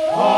Oh!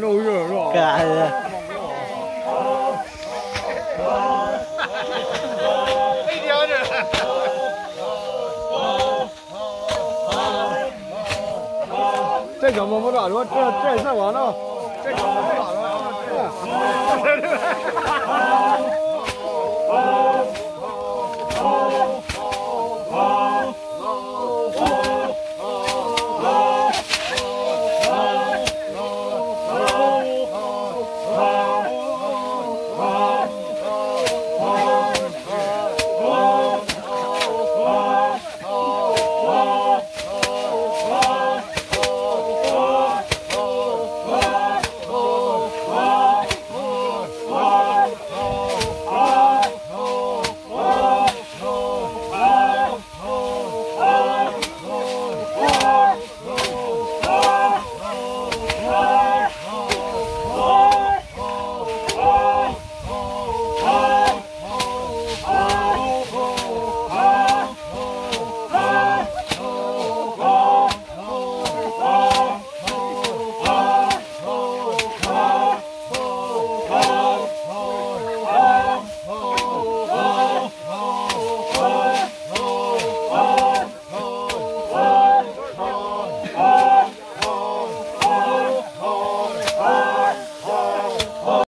都热是吧？干的。这怎么不打着？这这算完了，这怎么不打着？